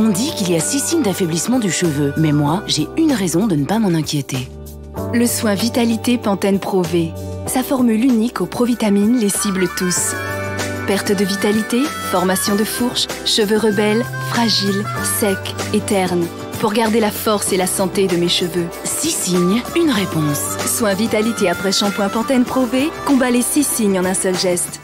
On dit qu'il y a six signes d'affaiblissement du cheveu, mais moi, j'ai une raison de ne pas m'en inquiéter. Le soin Vitalité Pantene Pro V. Sa formule unique aux provitamines les cible tous. Perte de vitalité, formation de fourche, cheveux rebelles, fragiles, secs et ternes. Pour garder la force et la santé de mes cheveux. Six signes, une réponse. Soin Vitalité après shampoing Pantene Pro V combat les six signes en un seul geste.